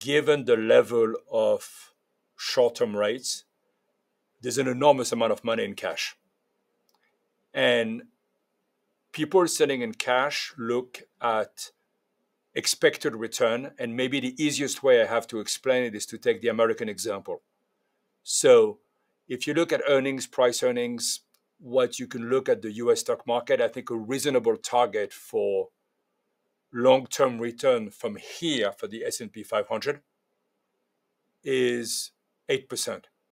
given the level of short term rates, there's an enormous amount of money in cash. And people sitting in cash look at expected return. And maybe the easiest way I have to explain it is to take the American example. So if you look at earnings, price earnings, what you can look at the US stock market, I think a reasonable target for long-term return from here for the S&P 500 is 8%.